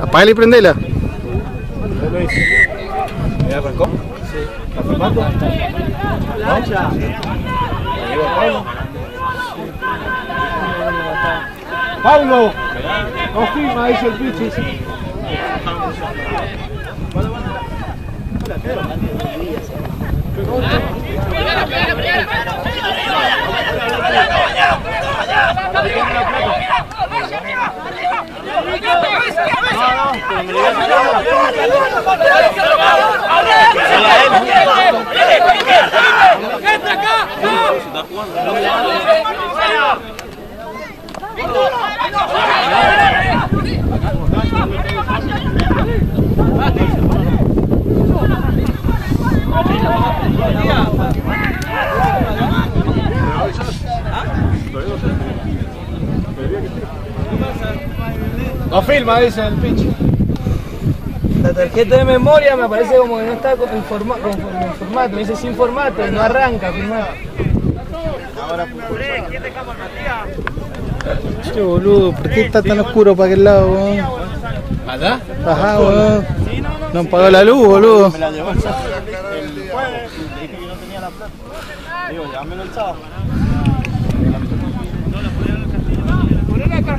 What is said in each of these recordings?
Apágala y prendela. ¿Ya arrancó? Sí. ¿Está filmando? ¿No? Pablo, confirma, dice el pichi. ¡Entra acá! No filma, dice el pichi. La tarjeta de memoria me parece como que no está con, informa- con- con formato, me dice sin formato, no arranca, firmar. Che, boludo, ¿por qué está tan oscuro para aquel lado, weón? ¿Allá? Ajá, weón. No han pagado la luz, boludo. Me la llevó el sábado. El jueves le dije que no tenía la plata. Digo, llámelo el sábado.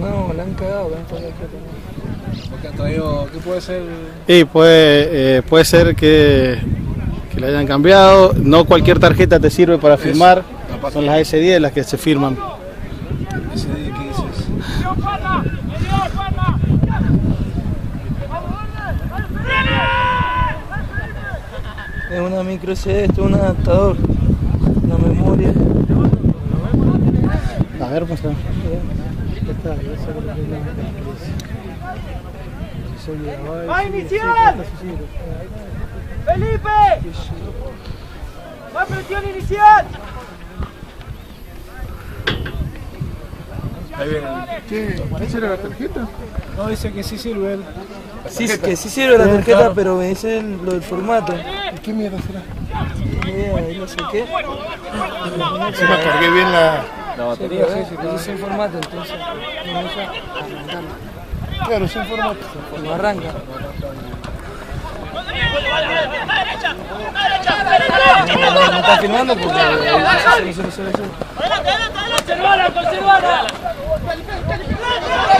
No, la han cagado, la han cagado. Porque han traído, ¿qué puede ser? Y puede, eh, puede ser que, que la hayan cambiado. No cualquier tarjeta te sirve para firmar. Son las S10 las que se firman. Ese día que dices. Es una micro CD, esto es un adaptador, una memoria. A ver, pues. Ah. ¡Va inicial! ¡Felipe! ¡Va presión inicial! Ahí viene. ¿Qué? ¿Esa era la tarjeta? No, dice que sí sirve el. Sí, que sí sirve la tarjeta, pero me dice el- lo del formato. ¿Y qué mierda será? Ni idea, ahí lo saqué. Sí, me cargué bien la. La batería, sí, sí. Me dice sin formato, entonces. Claro, sin formato. No arranca. No, no, no está filmando porque...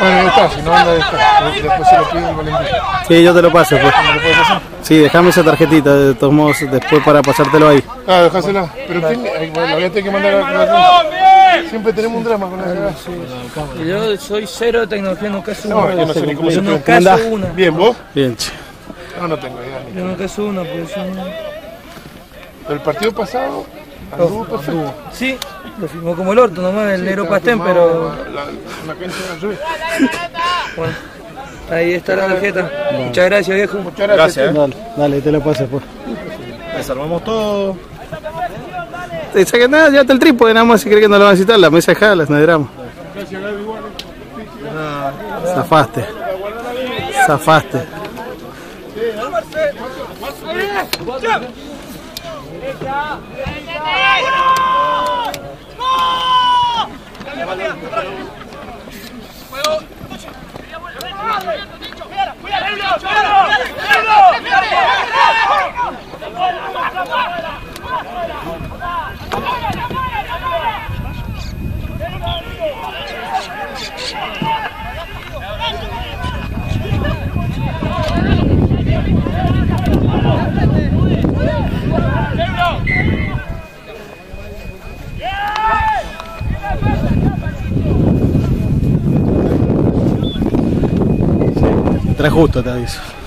Bueno, está, si no anda. Después se lo Valentín. Sí, yo te lo paso, pues. Sí, déjame esa tarjetita, de todos modos, después para pasártelo ahí. Ah, dejásela. Pero ¿quién? Ay, bueno, la voy a tener que mandar a la aclaración. Siempre tenemos un drama con la cagada. Yo soy cero de tecnología, No, yo no sé ni cómo se Yo Anda. subo una. Bien, ¿vos? Bien, che. No, no tengo idea. Yo nunca subo una, porque yo no... Pero el partido pasado anduvo perfecto. Sí, lo firmó como el orto nomás, el negro Pastén, pero... La, la cancha de la lluvia. Bueno, ahí está la tarjeta. Muchas gracias, viejo. Muchas gracias. Gracias, eh. Dale, dale, te lo paso, pues. Desarmamos todo te sacan nada, llévate el trípode nada más si crees que no lo van a citar, la mesa de las nederamos. Zafaste. Zafaste. Tres justo te aviso.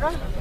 টাকা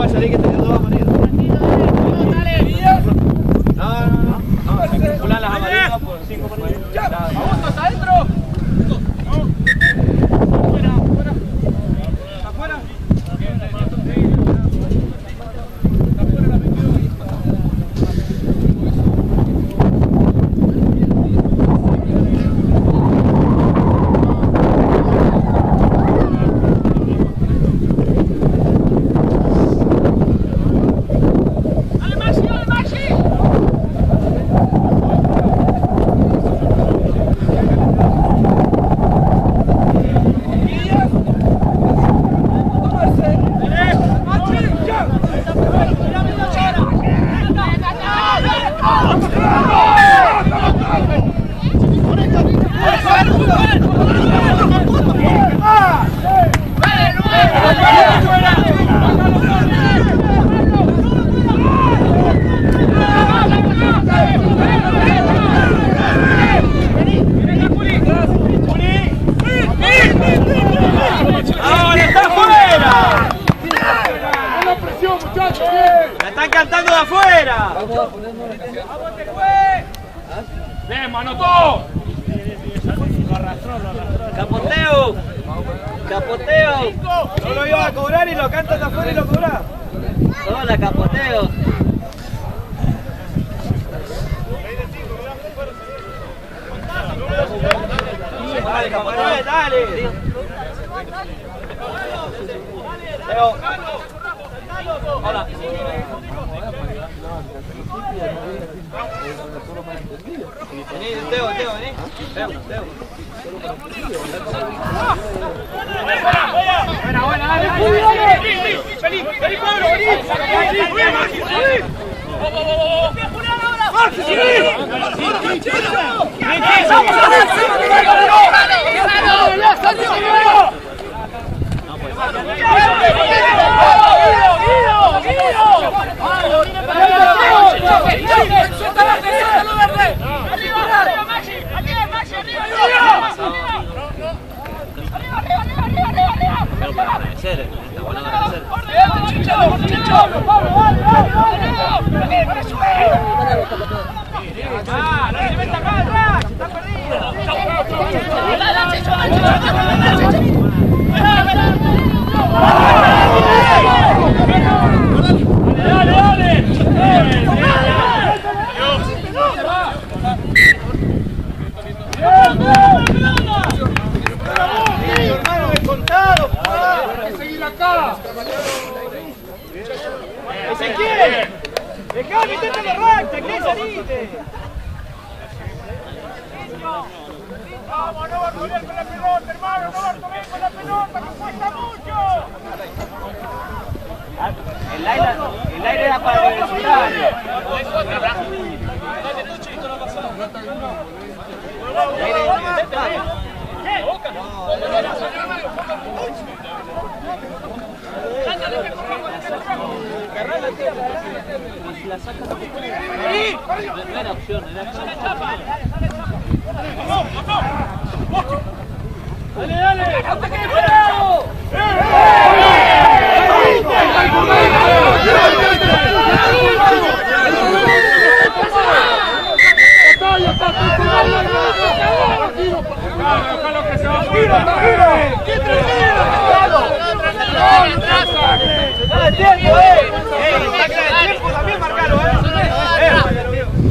pasa que te ayudo, ¡Vamos, no va a volver! Claro, Roberto, la pelota, que. El aire, era para. La saca no era opción. ¡Dale, dale! Eh! ¡Ey! ¡Tiempo! ¡También marcalo, eh!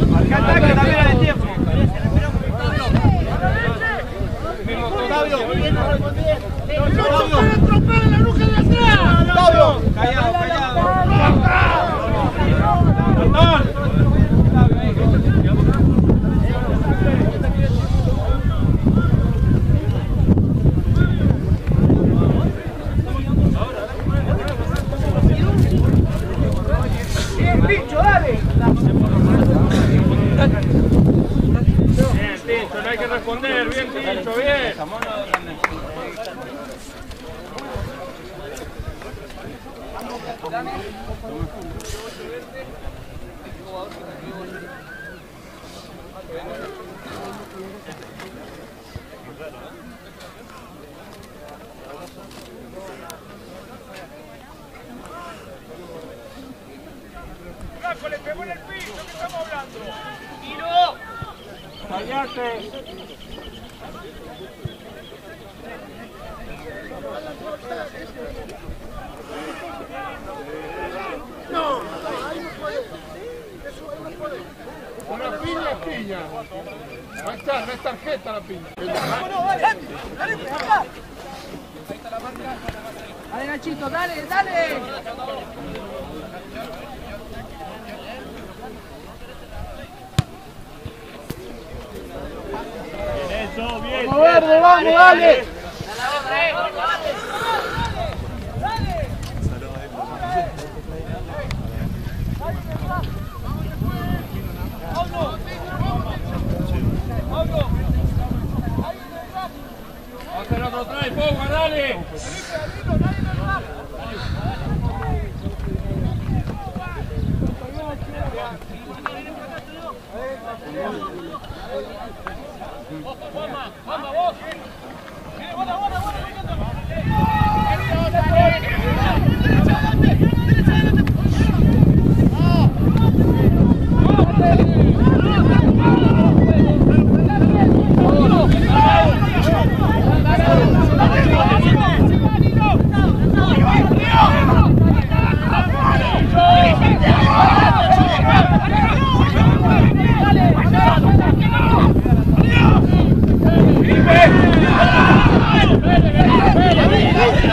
¡Marca ataque también! Bien, Tincho, no hay que responder. Bien, Tincho, bien. Le pegó en el piso, ¿qué estamos hablando? ¡Tiro! ¡Callate! Una piña. Ahí está, no es tarjeta la piña. Dale, Nachito, dale, dale. Eso, bien. Vamos, verde, vamos, dale. Otro try, Pogba, dale.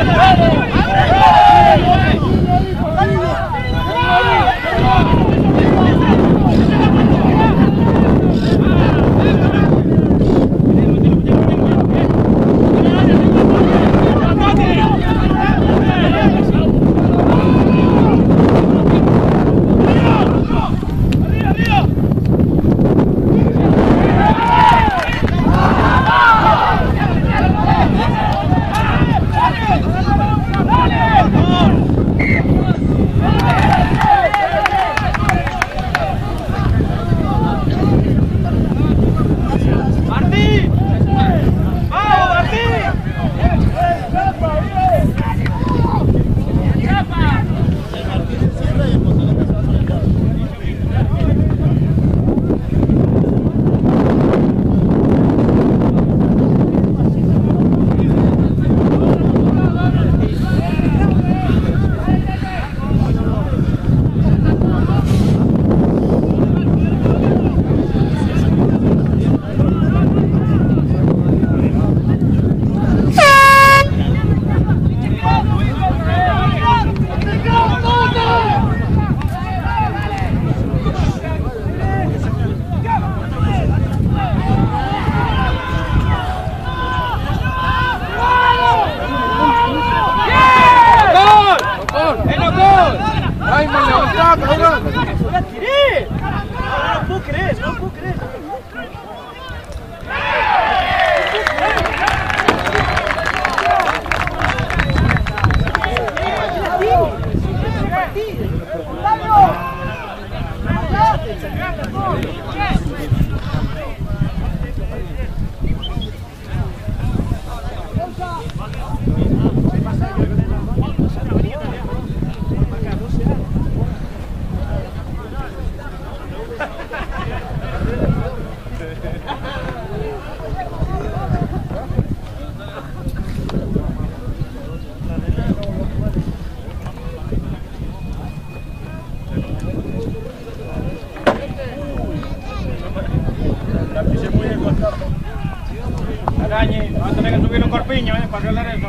Bravo! piña, ¿eh? ¿Para?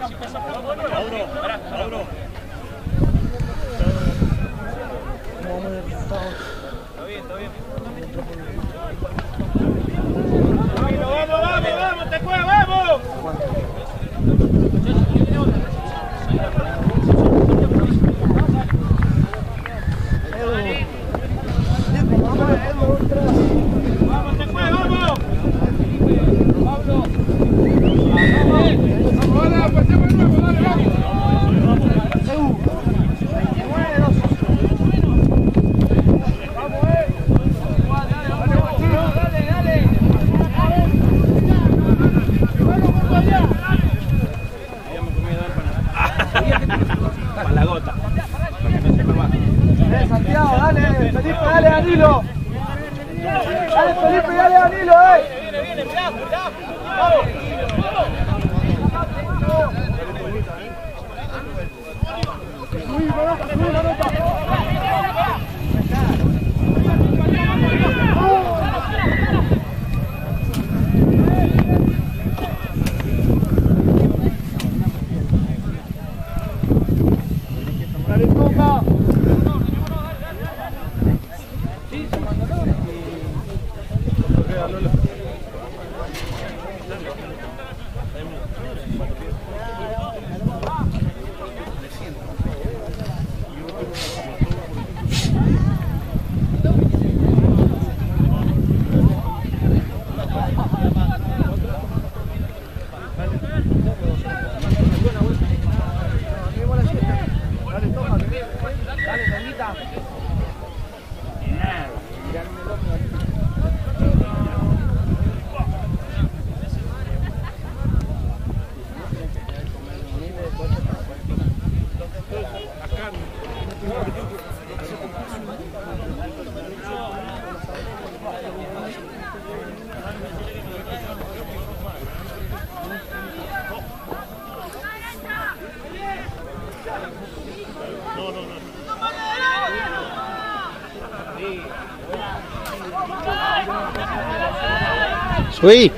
Mauro. 喂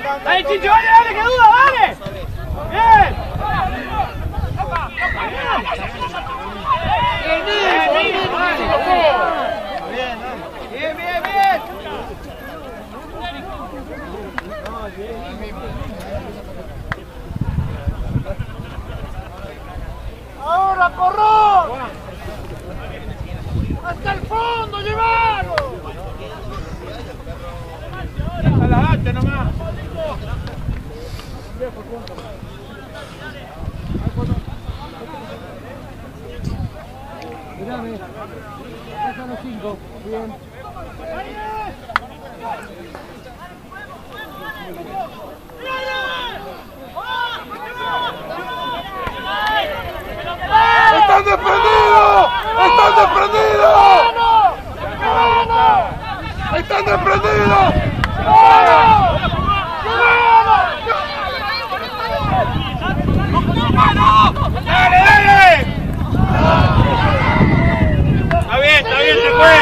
Dale, Chicho, dale, dale, que duda, dale. Bien. Bien, bien, bien. Ahora, porrón. Hasta el fondo, llevalo. Adelante nomás. ¡Están desprendidos! ¡Están desprendidos! ¡Están desprendidos! ¡Dale, bien, se fue.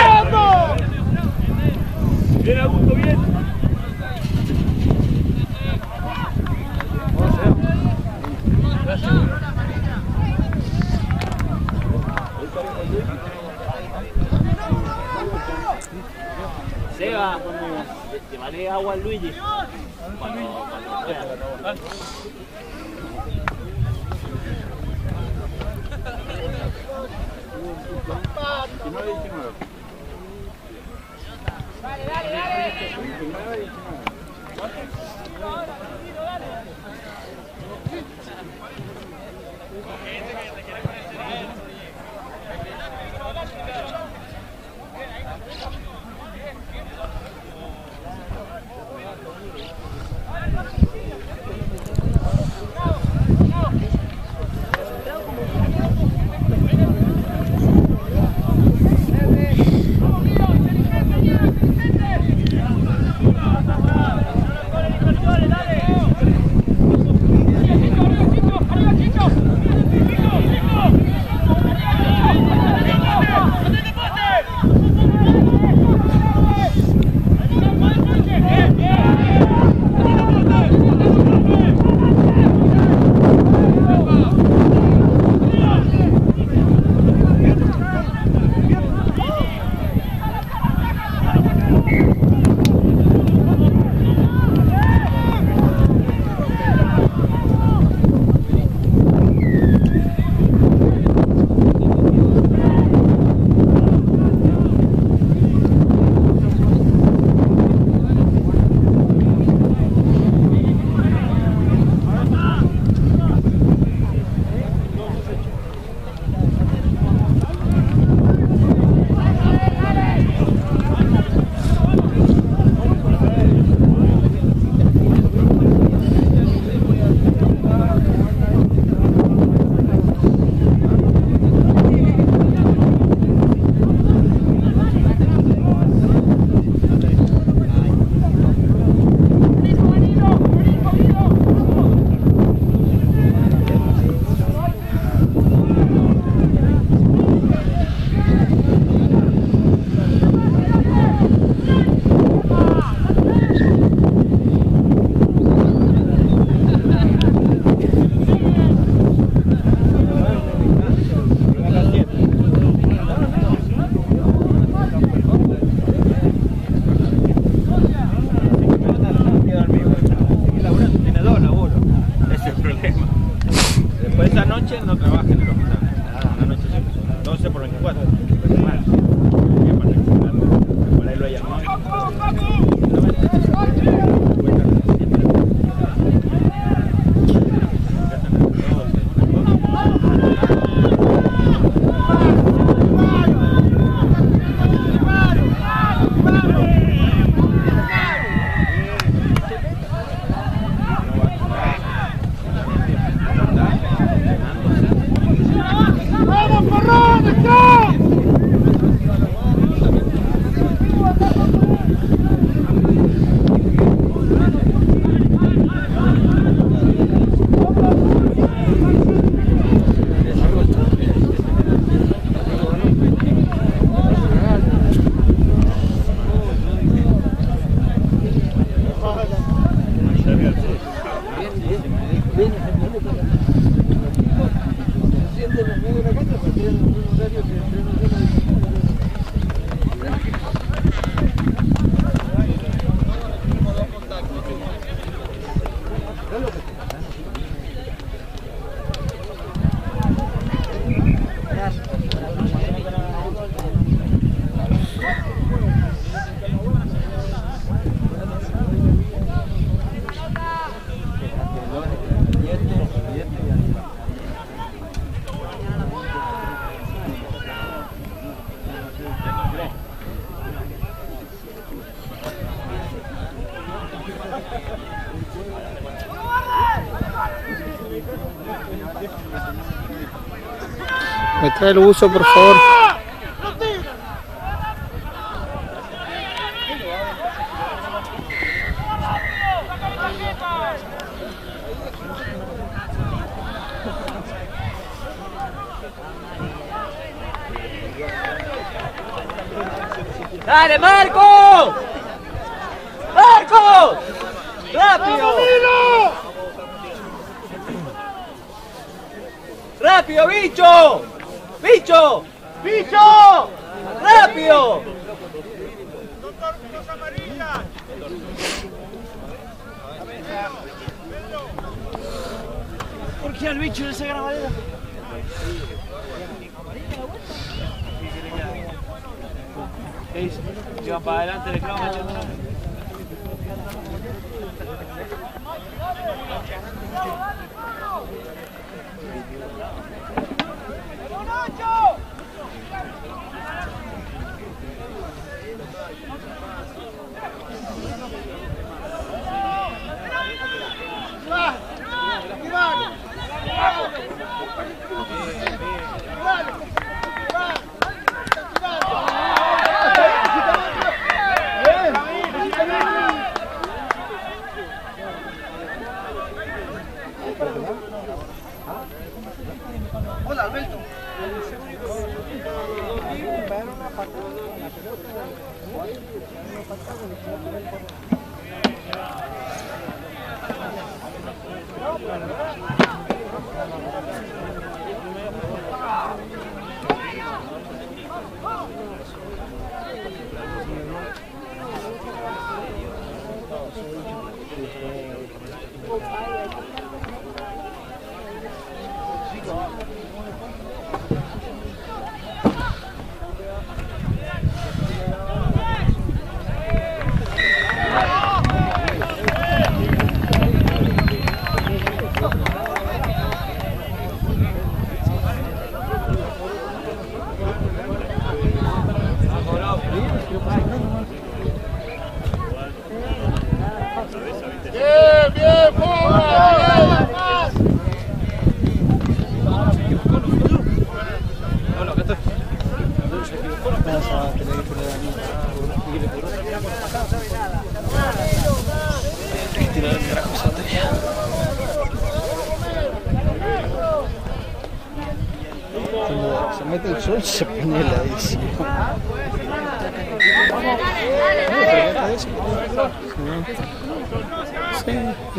Bien, Augusto, bien. Seba, te vale agua Luigi. 19 y 19. Dale, dale, dale. 19 y 19. El uso, por favor.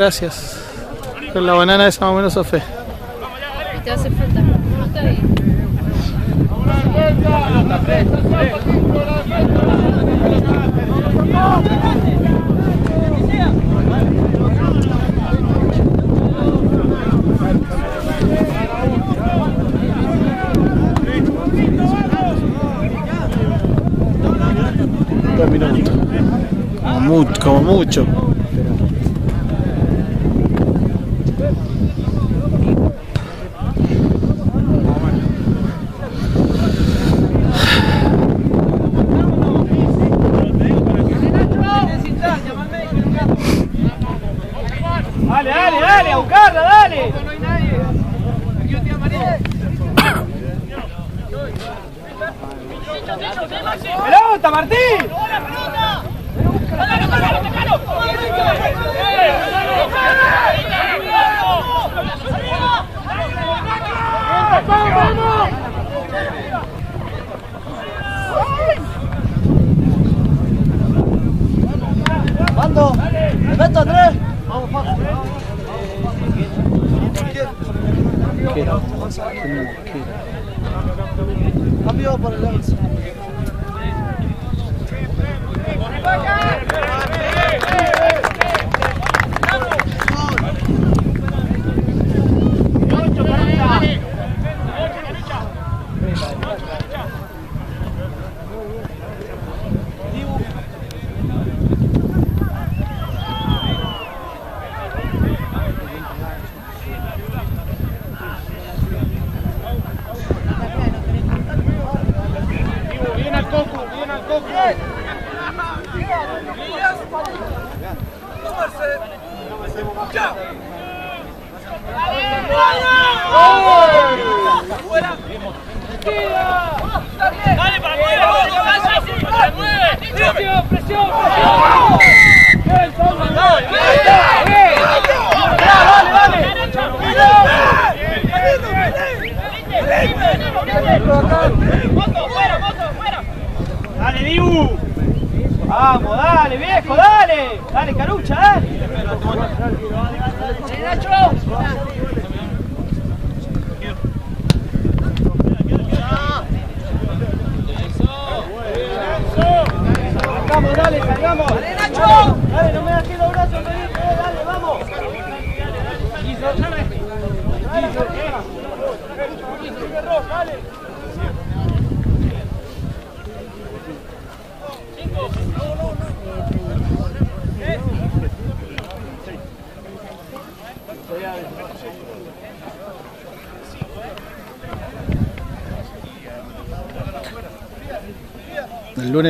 Gracias. Con la banana esa más o menos Sofé. Te hace falta. Como mucho, como mucho.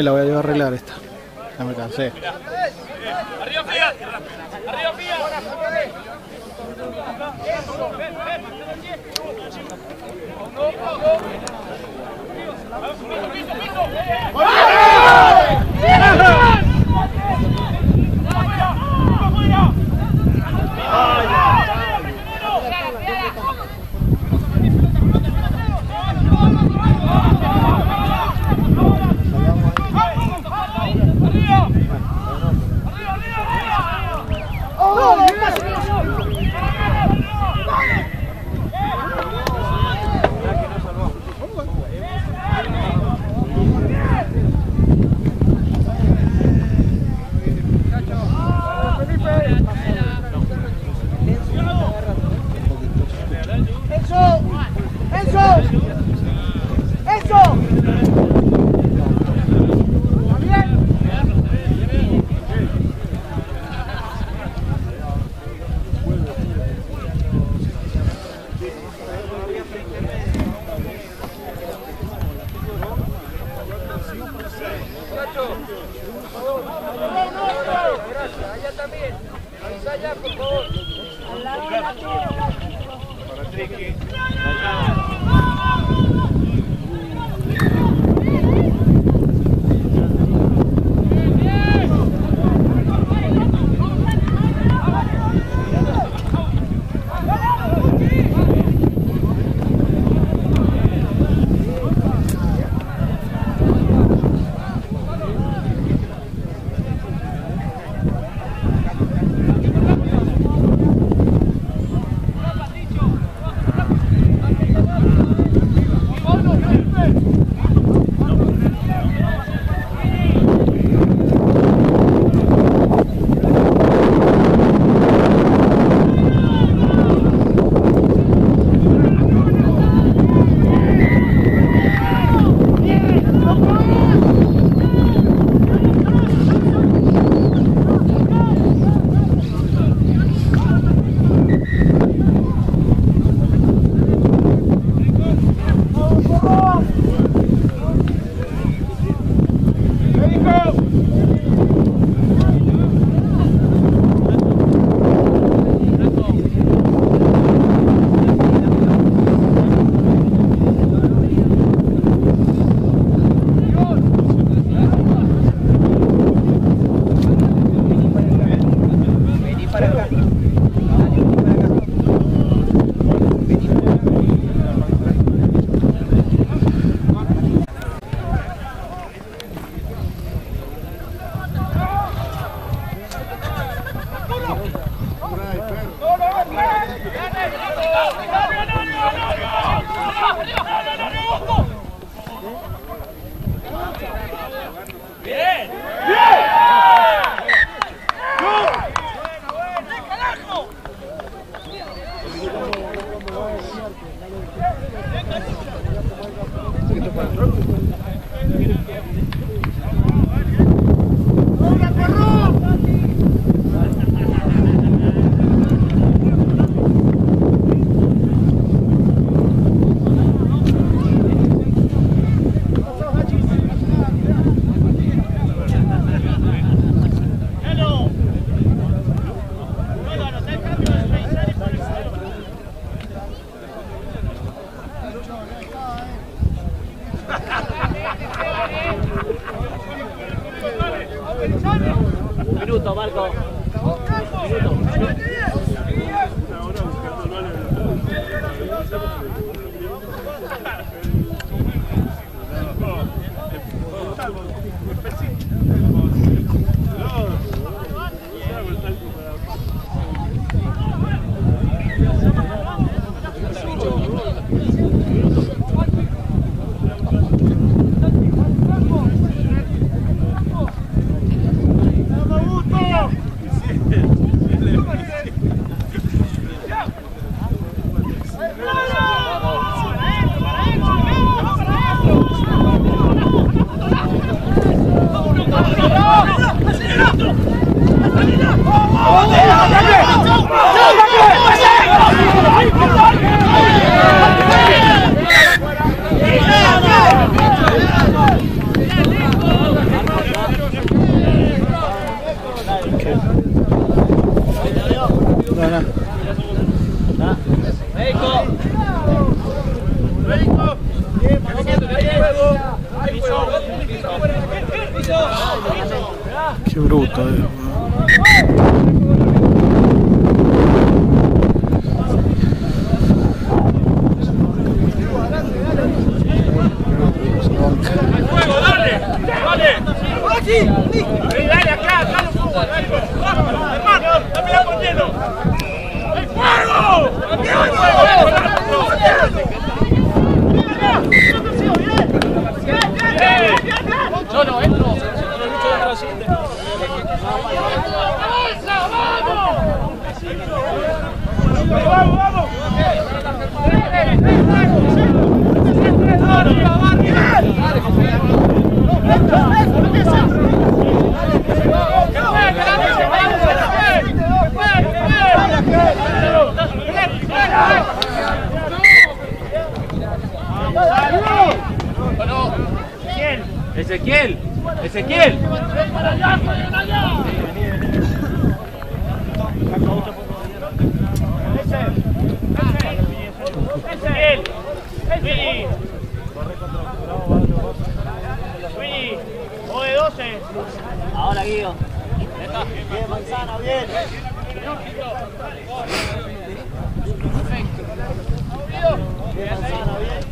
La voy a arreglar Ahora, Guido. Bien, manzana, bien. Perfecto. Bien, manzana, bien.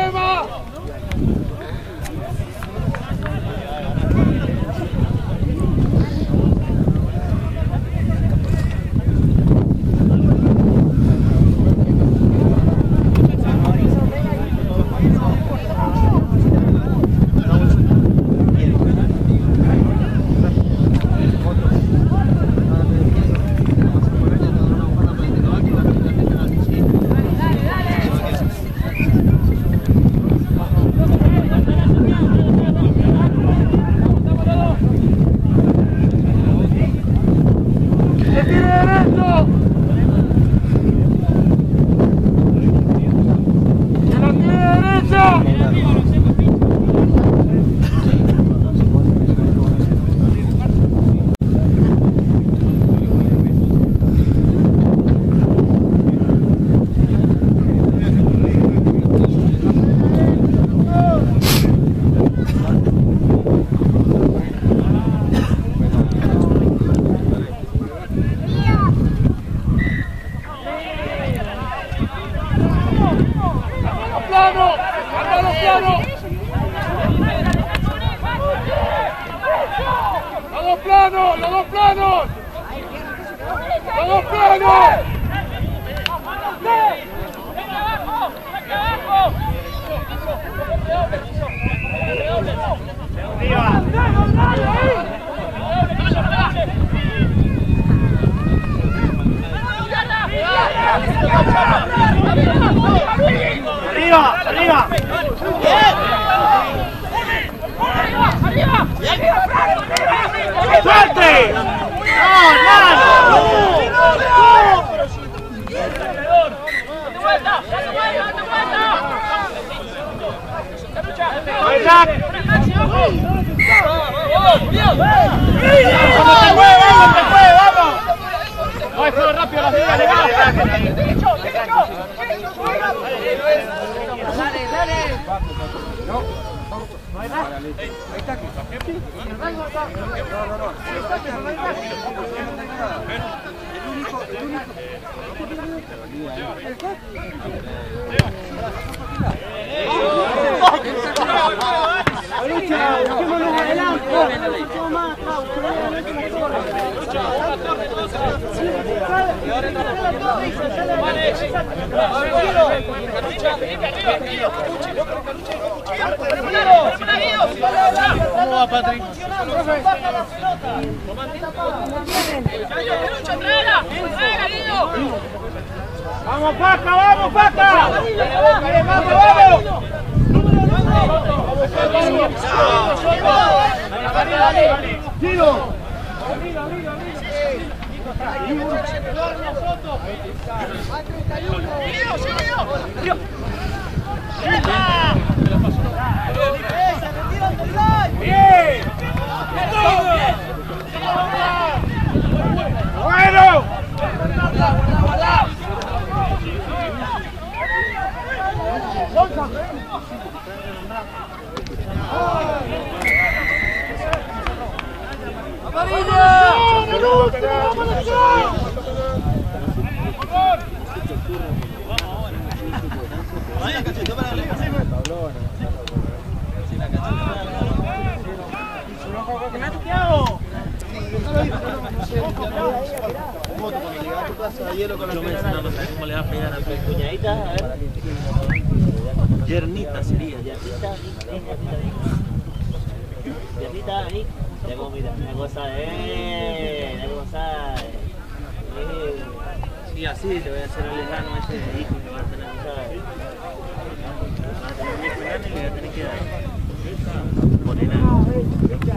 Thema! ¡Suerte! ¡No, ¡Vamos! rápido la ¿Cómo va, Patrick? ¡Vamos, Paca! ¡Vamos, Paca! ¡Vamos, vamos! ¡Tiro! Bueno. ¡Bien! ¡Bueno! ¿Cómo le va a pegar a tu. Yernita sería, yernita. Yernita. Debo mirar, debo gozar, de, debo gozar. Así le voy a hacer al lejano ese hijo que va a tener que dar. Va a tener hijo que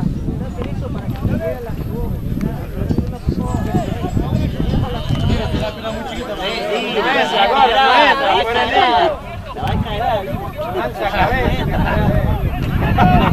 a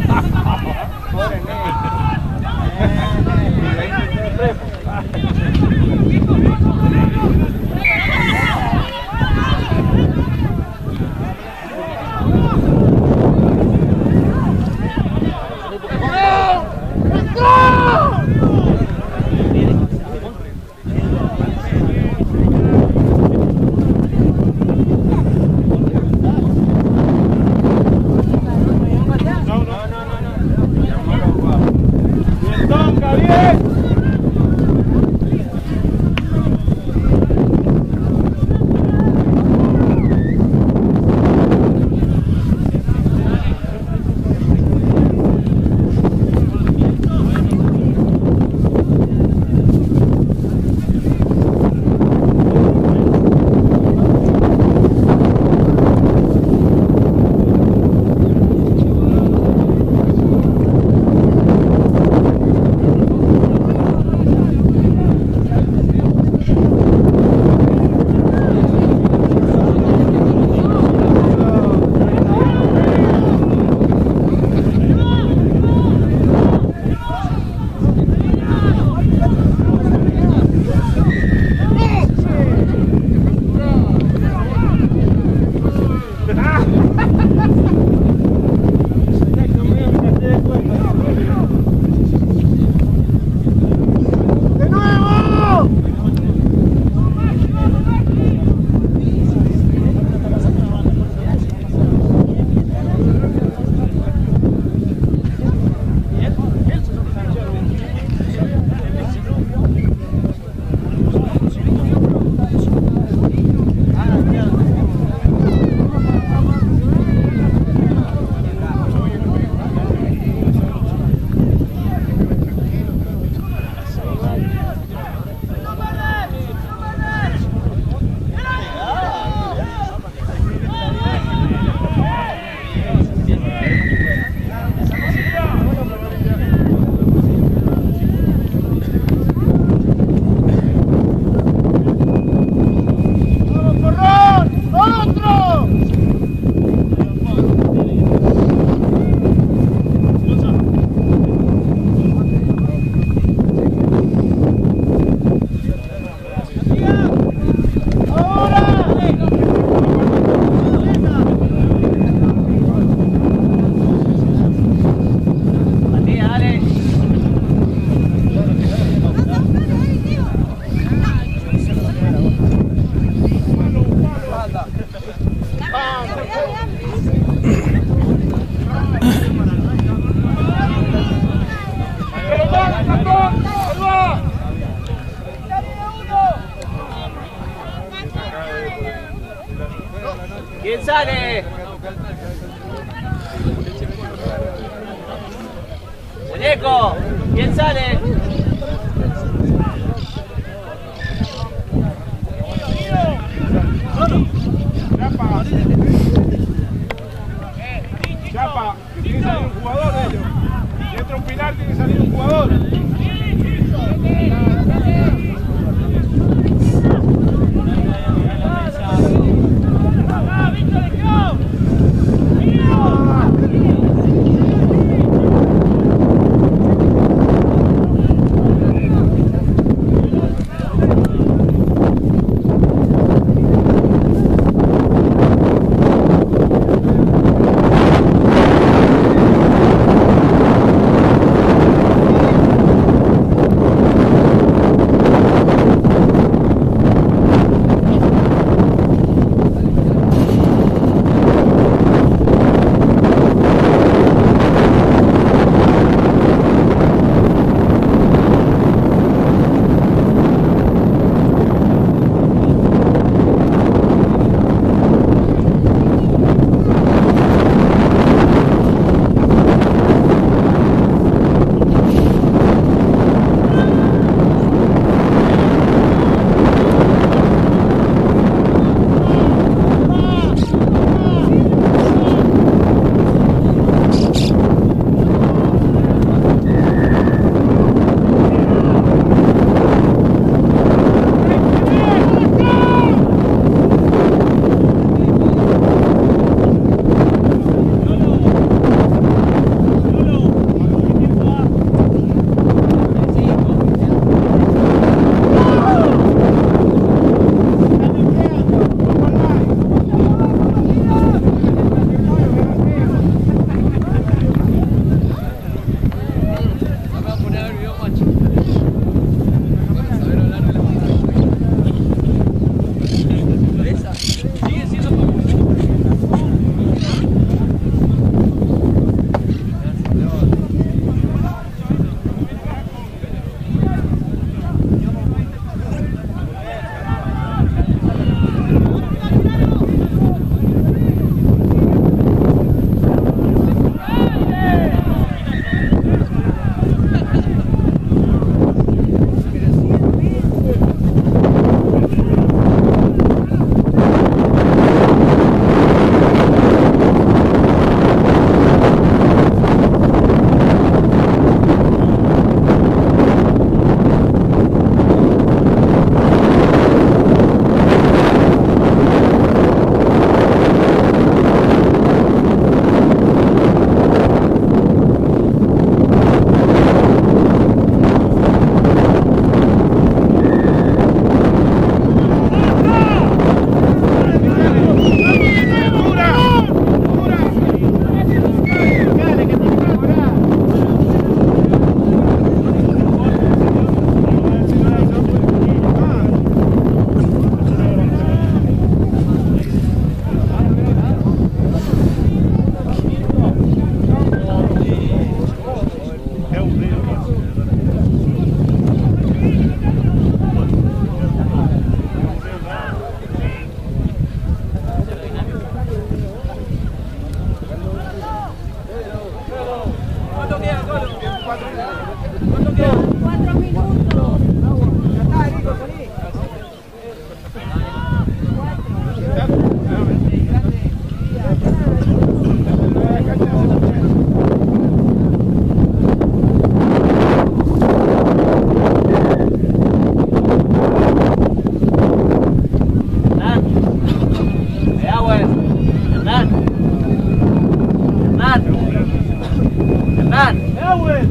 Funciona